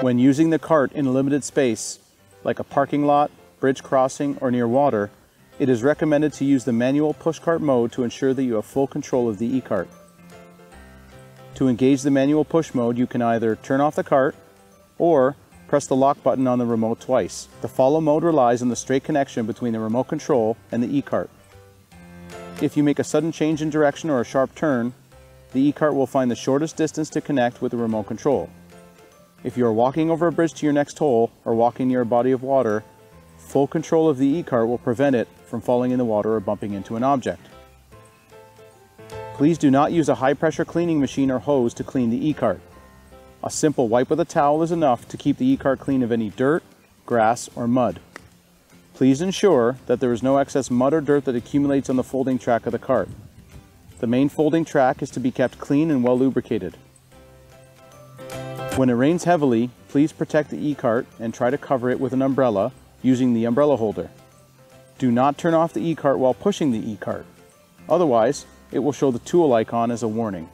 When using the cart in a limited space, like a parking lot, bridge crossing, or near water, it is recommended to use the manual pushcart mode to ensure that you have full control of the e-cart. To engage the manual push mode, you can either turn off the cart or press the lock button on the remote twice. The follow mode relies on the straight connection between the remote control and the e-cart. If you make a sudden change in direction or a sharp turn, the e-cart will find the shortest distance to connect with the remote control. If you are walking over a bridge to your next hole or walking near a body of water, full control of the e-cart will prevent it from falling in the water or bumping into an object. Please do not use a high pressure cleaning machine or hose to clean the e-cart. A simple wipe with a towel is enough to keep the e-cart clean of any dirt, grass, or mud. Please ensure that there is no excess mud or dirt that accumulates on the folding track of the cart. The main folding track is to be kept clean and well lubricated. When it rains heavily, please protect the e-cart and try to cover it with an umbrella using the umbrella holder. Do not turn off the e-cart while pushing the e-cart. Otherwise, it will show the tool icon as a warning.